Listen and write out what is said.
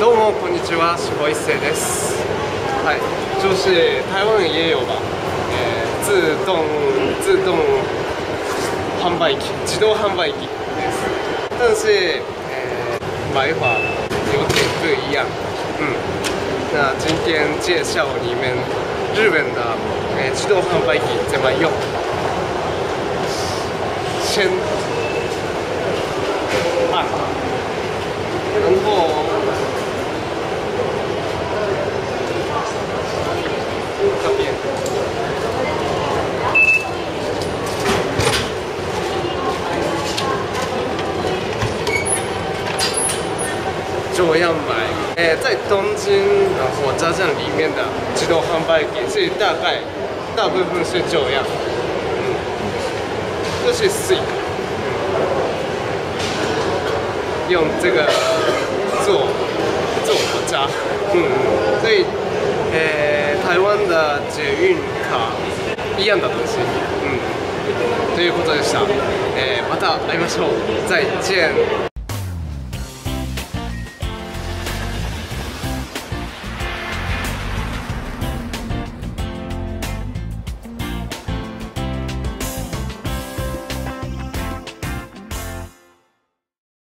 どうもこんにちは、守護一世です。はい，就是台湾也有吧，呃，自动自动販売機、自動販売機です。但是呃买法有点不一样，嗯。那今天介绍你们日本的呃自动販売機怎么用。先按，然后这边。这样买，呃，在东京呃火车站里面的自动贩売机是大概大部分是这样，嗯，这是 C，用这个做做火车，嗯，所以呃台湾的捷运卡一样的东西，嗯，ということでした。えーまた会いましょう。再见。